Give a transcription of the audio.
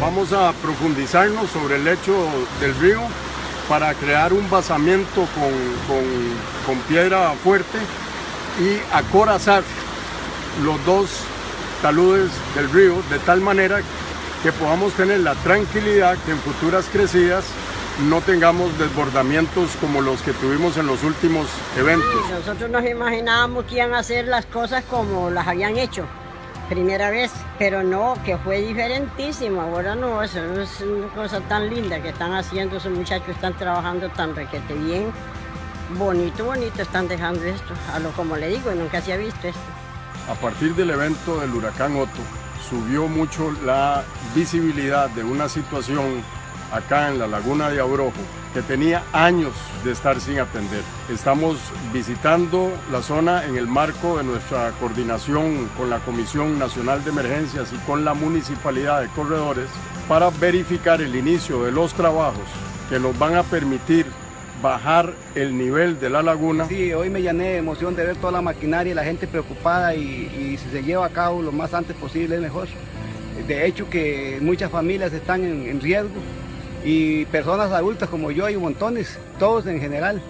vamos a profundizarnos sobre el lecho del río para crear un basamiento con, con piedra fuerte y acorazar los dos taludes del río de tal manera que podamos tener la tranquilidad que en futuras crecidas no tengamos desbordamientos como los que tuvimos en los últimos eventos. Nosotros nos imaginábamos que iban a hacer las cosas como las habían hecho primera vez, pero no, que fue diferentísimo. Ahora no, eso es una cosa tan linda que están haciendo esos muchachos, están trabajando tan requete bien, bonito, bonito están dejando esto, a lo como le digo, nunca se ha visto esto. A partir del evento del huracán Otto, subió mucho la visibilidad de una situación acá en la laguna de Abrojo que tenía años de estar sin atender. Estamos visitando la zona en el marco de nuestra coordinación con la Comisión Nacional de Emergencias y con la Municipalidad de Corredores para verificar el inicio de los trabajos que nos van a permitir bajar el nivel de la laguna. Sí, hoy me llené de emoción de ver toda la maquinaria y la gente preocupada y, si se lleva a cabo lo más antes posible es mejor. De hecho que muchas familias están en riesgo y personas adultas como yo hay montones, todos en general.